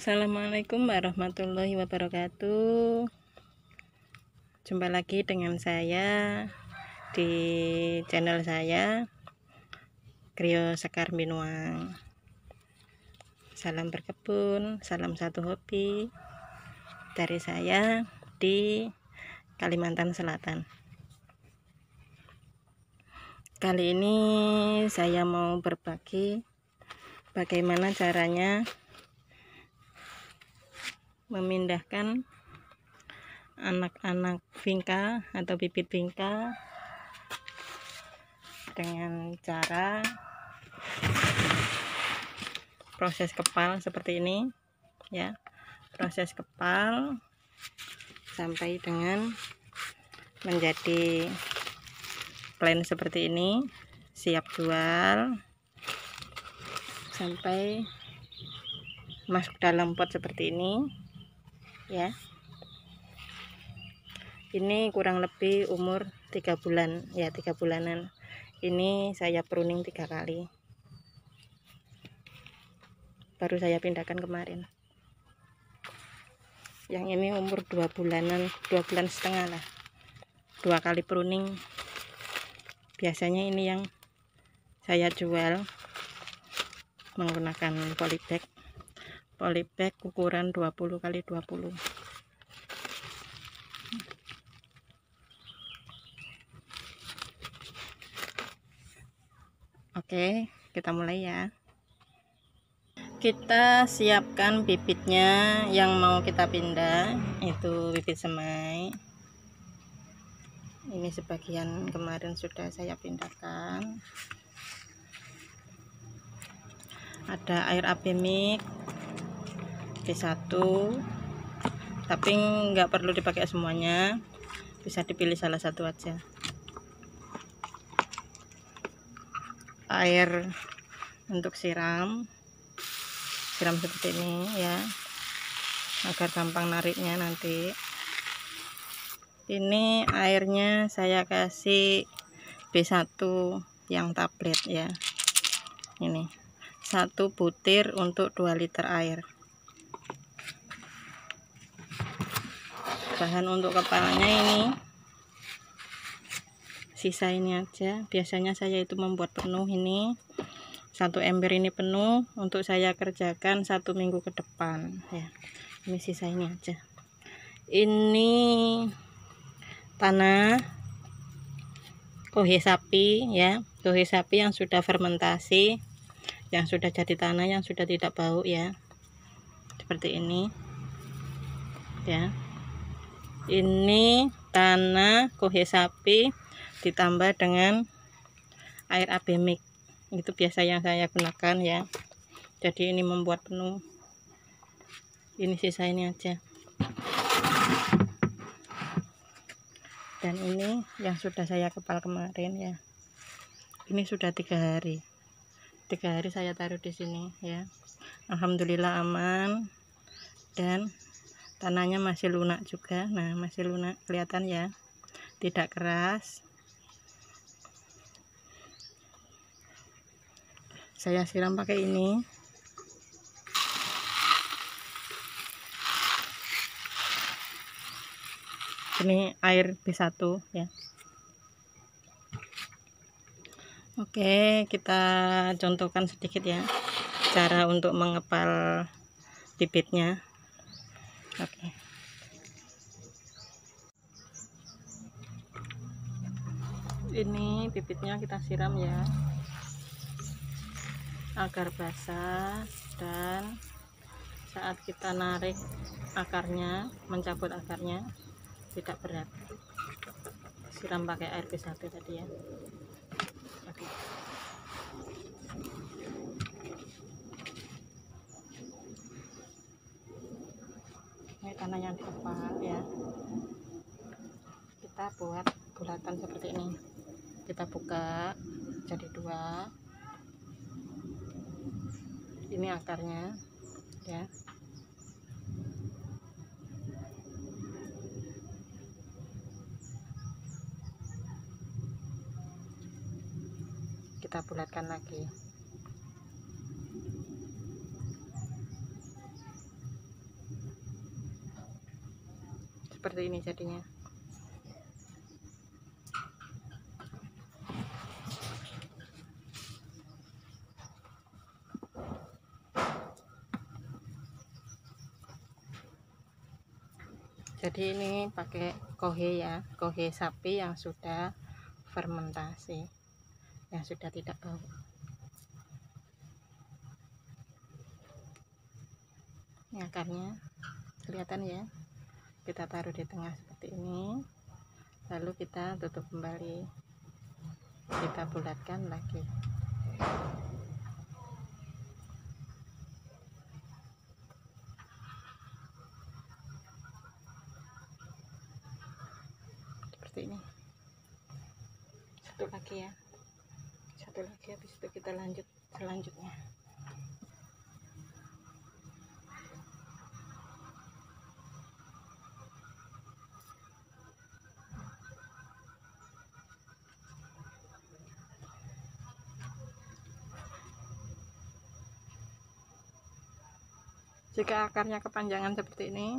Assalamualaikum warahmatullahi wabarakatuh. Jumpa lagi dengan saya Di channel saya Krio Sekar Minuang. Salam berkebun Salam satu hobi Dari saya Di Kalimantan Selatan. Kali ini saya mau berbagi Bagaimana caranya memindahkan anak-anak vinca atau bibit vinca dengan cara proses kepal seperti ini ya. Proses kepal sampai dengan menjadi plain seperti ini siap jual sampai masuk dalam pot seperti ini ya. Ini kurang lebih umur tiga bulan ya tiga bulanan. Ini saya pruning tiga kali. Baru saya pindahkan kemarin. Yang ini umur dua bulanan dua bulan setengah lah. Dua kali pruning. Biasanya ini yang saya jual menggunakan polybag polybag ukuran 20 kali 20 Oke kita mulai ya. Kita siapkan bibitnya yang mau kita pindah itu bibit semai. Ini sebagian kemarin sudah saya pindahkan. Ada air api mik satu. Tapi nggak perlu dipakai semuanya. Bisa dipilih salah satu aja. Air untuk siram. Siram seperti ini ya. Agar gampang nariknya nanti. Ini airnya saya kasih B1 yang tablet ya. Ini. Satu butir untuk 2 liter air bahan untuk kepalanya ini. Sisa ini aja. Biasanya saya itu membuat penuh ini. Satu ember ini penuh untuk saya kerjakan satu minggu ke depan. Ya ini sisa ini aja. Ini tanah kohe sapi ya. Kohe sapi yang sudah fermentasi yang sudah jadi tanah yang sudah tidak bau ya. Seperti ini ya ini tanah kohe sapi ditambah dengan air abemik. Itu biasa yang saya gunakan ya. Jadi ini membuat penuh. Ini sisa ini aja. Dan ini yang sudah saya kepal kemarin ya. Ini sudah tiga hari. Tiga hari saya taruh di sini ya. Alhamdulillah aman. Dan tanahnya masih lunak juga. Nah masih lunak kelihatan ya. Tidak keras. Saya siram pakai ini. Ini air B1 ya. Oke kita contohkan sedikit ya cara untuk mengepal bibitnya oke. Ini bibitnya kita siram ya. Agar basah dan saat kita narik akarnya mencabut akarnya tidak berat. Siram pakai air B1 tadi ya oke tanah yang dikepal ya. Kita buat bulatan seperti ini. Kita buka jadi dua. Ini akarnya ya. Kita bulatkan lagi seperti ini jadinya. Jadi ini pakai kohe ya kohe sapi yang sudah fermentasi yang sudah tidak bau. Ini akarnya kelihatan ya kita taruh di tengah seperti ini. Lalu kita tutup kembali. Kita bulatkan lagi. Seperti ini. Satu lagi ya. Satu lagi habis itu kita lanjut selanjutnya jika akarnya kepanjangan seperti ini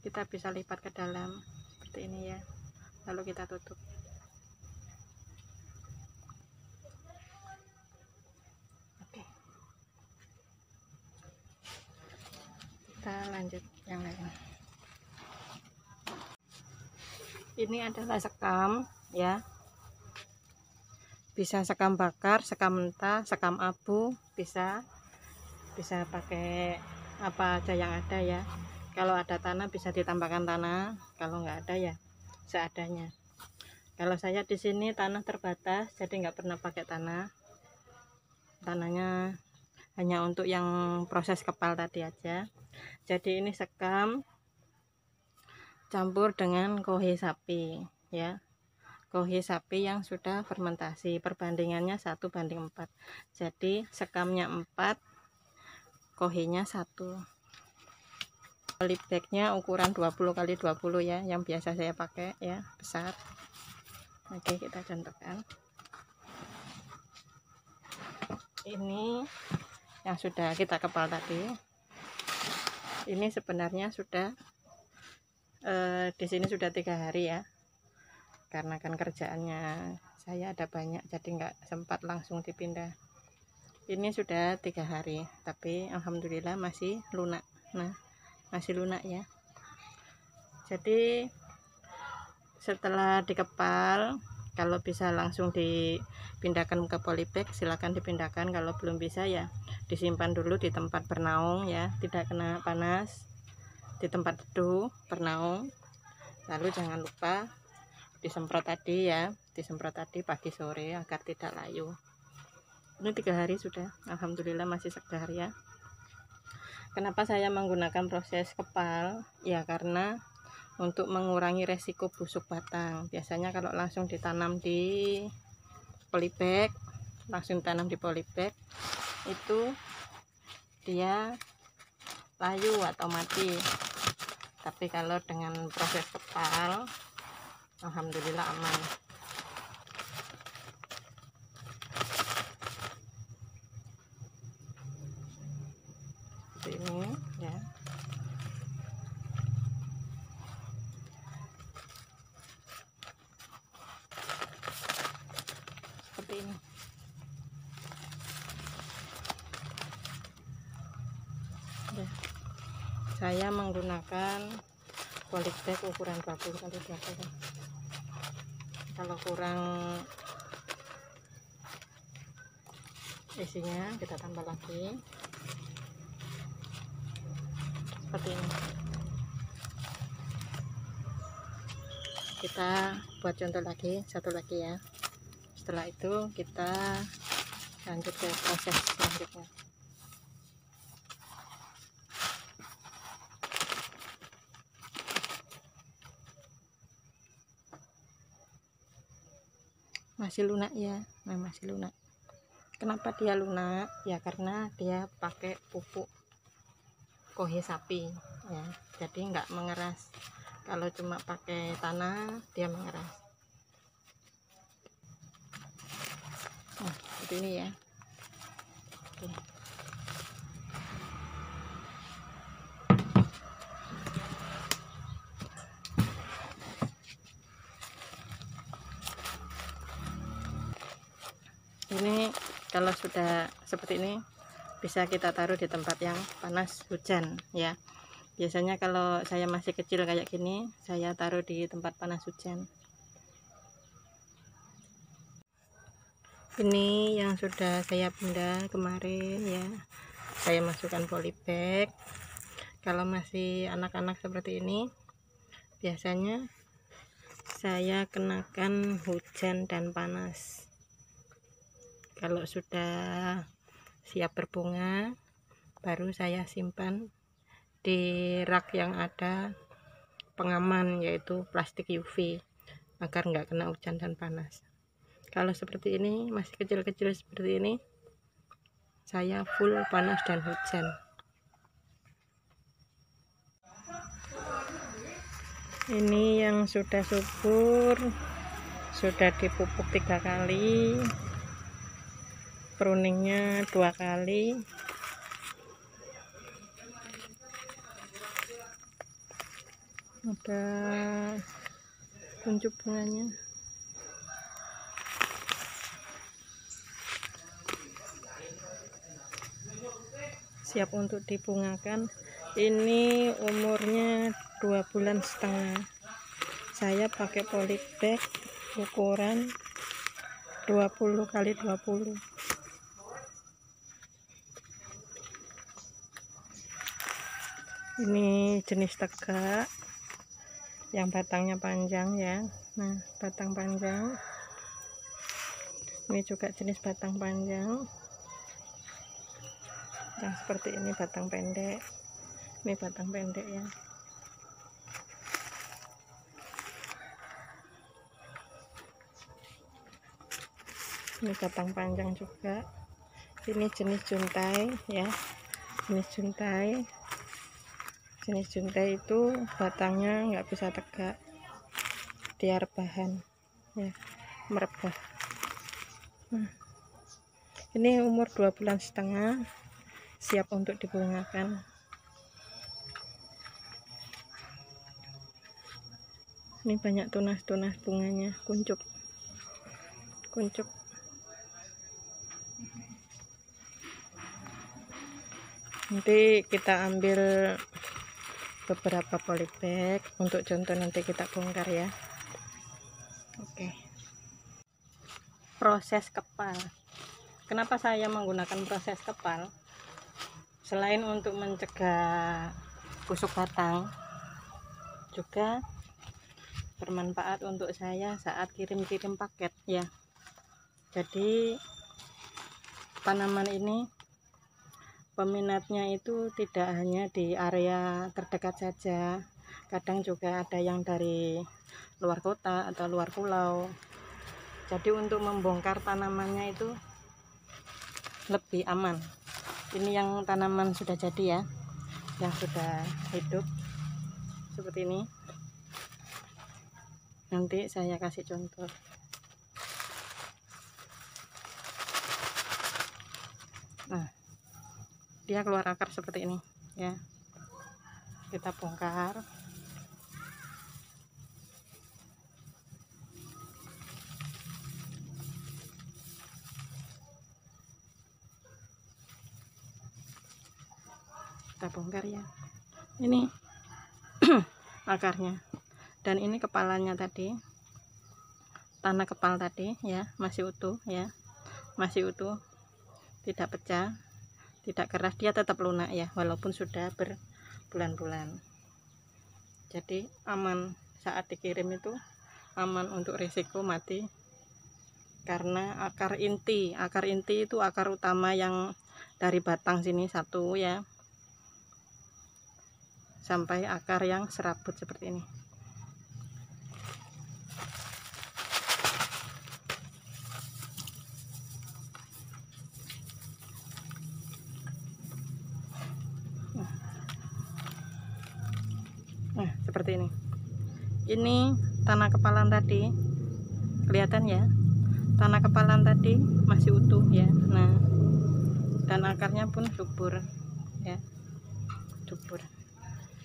kita bisa lipat ke dalam seperti ini ya. Lalu kita tutup. Oke. Kita lanjut yang lain. Ini adalah sekam ya. Bisa sekam bakar sekam mentah sekam abu bisa bisa pakai apa aja yang ada ya? Kalau ada tanah bisa ditambahkan tanah kalau nggak ada ya seadanya. Kalau saya di sini tanah terbatas jadi nggak pernah pakai tanah. Tanahnya hanya untuk yang proses kepal tadi aja. Jadi ini sekam campur dengan kohe sapi ya. Kohe sapi yang sudah fermentasi perbandingannya satu banding 4 jadi sekamnya 4 kohenya satu. Polybagnya ukuran 20 kali 20 ya yang biasa saya pakai ya besar. Oke kita contohkan. Ini yang sudah kita kepal tadi. Ini sebenarnya sudah eh, di sini sudah tiga hari ya. Karena kan kerjaannya saya ada banyak jadi nggak sempat langsung dipindah ini sudah tiga hari tapi alhamdulillah masih lunak. Nah masih lunak ya. Jadi setelah dikepal kalau bisa langsung dipindahkan ke polybag silahkan dipindahkan. Kalau belum bisa ya disimpan dulu di tempat bernaung ya. Tidak kena panas di tempat teduh bernaung. Lalu jangan lupa disemprot tadi ya. Disemprot tadi pagi sore agar tidak layu ini tiga hari sudah. Alhamdulillah masih segar ya. Kenapa saya menggunakan proses kepal? Ya karena untuk mengurangi resiko busuk batang. Biasanya kalau langsung ditanam di polybag langsung tanam di polybag itu dia layu atau mati. Tapi kalau dengan proses kepal Alhamdulillah aman seperti ini ya seperti ini ya. Saya menggunakan polybag ukuran 20 kali 20 kalau kurang isinya kita tambah lagi. Seperti ini. Kita buat contoh lagi satu lagi ya. Setelah itu kita lanjut ke proses selanjutnya masih lunak ya nah masih lunak. Kenapa dia lunak? Ya karena dia pakai pupuk kohe sapi ya. Jadi nggak mengeras. Kalau cuma pakai tanah dia mengeras. Nah seperti ini ya Oke. kalau sudah seperti ini bisa kita taruh di tempat yang panas hujan ya. Biasanya kalau saya masih kecil kayak gini saya taruh di tempat panas hujan. Ini yang sudah saya benda kemarin ya. Saya masukkan polybag kalau masih anak-anak seperti ini biasanya saya kenakan hujan dan panas kalau sudah siap berbunga baru saya simpan di rak yang ada pengaman yaitu plastik UV agar nggak kena hujan dan panas. Kalau seperti ini masih kecil-kecil seperti ini saya full panas dan hujan. Ini yang sudah subur sudah dipupuk tiga kali pruningnya dua kali. Ada kuncup bunganya. Siap untuk dibungakan. Ini umurnya dua bulan setengah. Saya pakai polybag ukuran 20 kali 20 ini jenis tegak. Yang batangnya panjang ya. Nah batang panjang. Ini juga jenis batang panjang. Yang seperti ini batang pendek. Ini batang pendek ya. Ini batang panjang juga. Ini jenis juntai ya. Jenis juntai jenis juntai itu batangnya nggak bisa tegak. Dia rebahan ya merebah nah, ini umur dua bulan setengah siap untuk dibungakan. Ini banyak tunas-tunas bunganya. Kuncup. Kuncup. Nanti kita ambil beberapa polybag untuk contoh nanti kita bongkar ya. Oke. Proses kepal. Kenapa saya menggunakan proses kepal? Selain untuk mencegah busuk batang juga bermanfaat untuk saya saat kirim-kirim paket ya. Jadi tanaman ini peminatnya itu tidak hanya di area terdekat saja. Kadang juga ada yang dari luar kota atau luar pulau. Jadi untuk membongkar tanamannya itu lebih aman. Ini yang tanaman sudah jadi ya yang sudah hidup seperti ini. Nanti saya kasih contoh nah dia keluar akar seperti ini ya. Kita bongkar. Kita bongkar ya. Ini akarnya. Dan ini kepalanya tadi tanah kepal tadi ya masih utuh ya. Masih utuh tidak pecah tidak keras dia tetap lunak ya walaupun sudah berbulan-bulan. Jadi aman saat dikirim itu aman untuk risiko mati. Karena akar inti akar inti itu akar utama yang dari batang sini satu ya. Sampai akar yang serabut seperti ini nah seperti ini. Ini tanah kepalan tadi. Kelihatan ya? Tanah kepalan tadi masih utuh ya. Nah dan akarnya pun subur ya. Subur.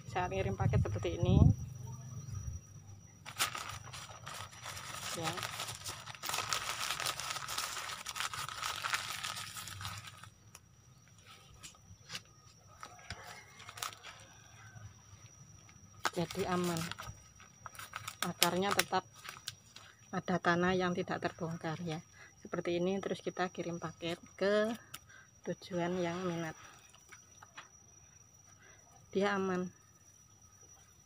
Saat ngirim paket seperti ini. Ya jadi aman. Akarnya tetap ada tanah yang tidak terbongkar ya. Seperti ini terus kita kirim paket ke tujuan yang minat. Dia aman.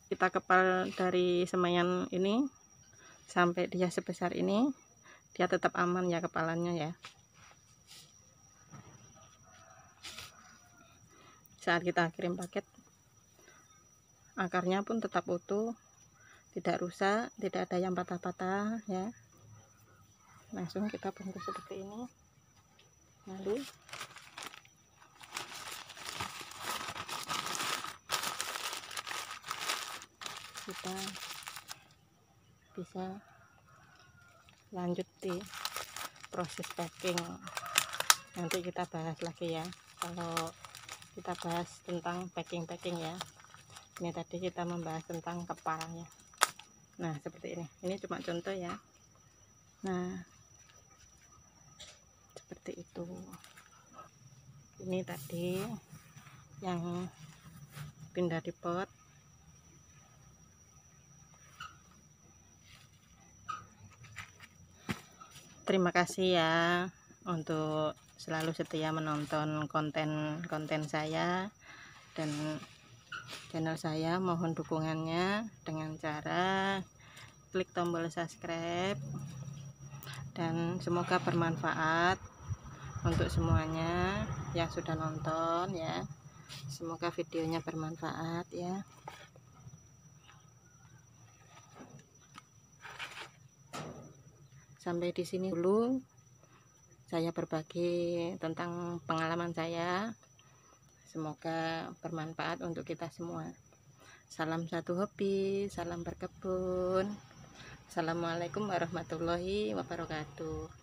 Kita kepal dari semayan ini sampai dia sebesar ini dia tetap aman ya kepalanya ya. Saat kita kirim paket akarnya pun tetap utuh tidak rusak tidak ada yang patah-patah ya. Langsung kita bungkus seperti ini. Lalu kita bisa lanjut di proses packing. Nanti kita bahas lagi ya kalau kita bahas tentang packing-packing ya ini tadi kita membahas tentang kepalanya. Nah seperti ini. Ini cuma contoh ya. Nah seperti itu. Ini tadi yang pindah di pot. Terima kasih ya untuk selalu setia menonton konten-konten saya dan channel saya mohon dukungannya dengan cara klik tombol subscribe. Dan semoga bermanfaat untuk semuanya yang sudah nonton ya. Semoga videonya bermanfaat ya. Sampai di sini dulu. Saya berbagi tentang pengalaman saya Semoga bermanfaat untuk kita semua. Salam satu hobi, salam berkebun. Assalamualaikum warahmatullahi wabarakatuh.